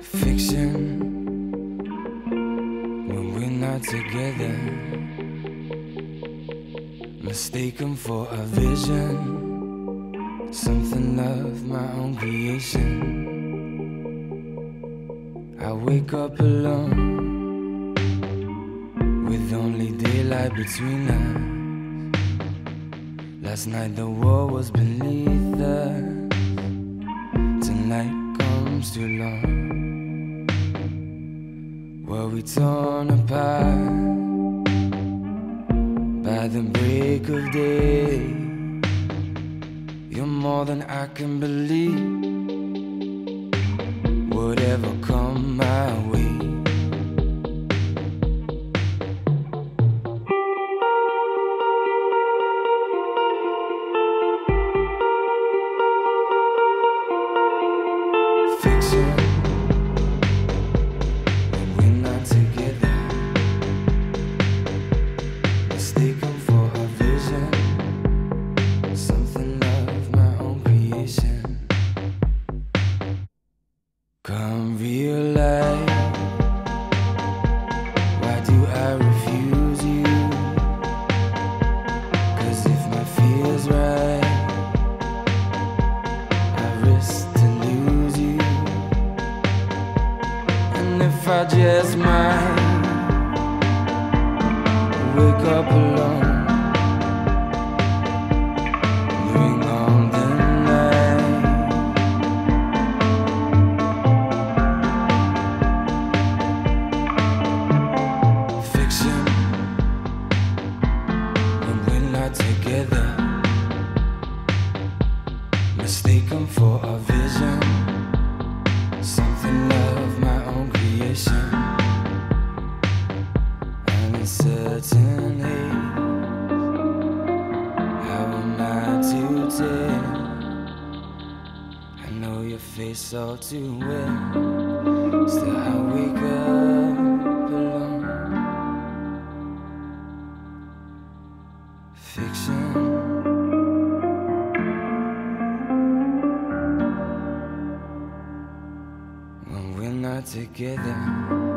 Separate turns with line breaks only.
Fiction. When we're not together, mistaken for a vision, something of my own creation. I wake up alone. With only daylight between us. Last night the world was beneath Were we torn apart by the break of day? You're more than I can believe. Whatever come if my fear's right, I risk to lose you. And if I just might wake up alone, bring on the night. Fiction. When we're not together, mistaken for I know your face all too well. Still, I wake up alone. Fiction. When we're not together.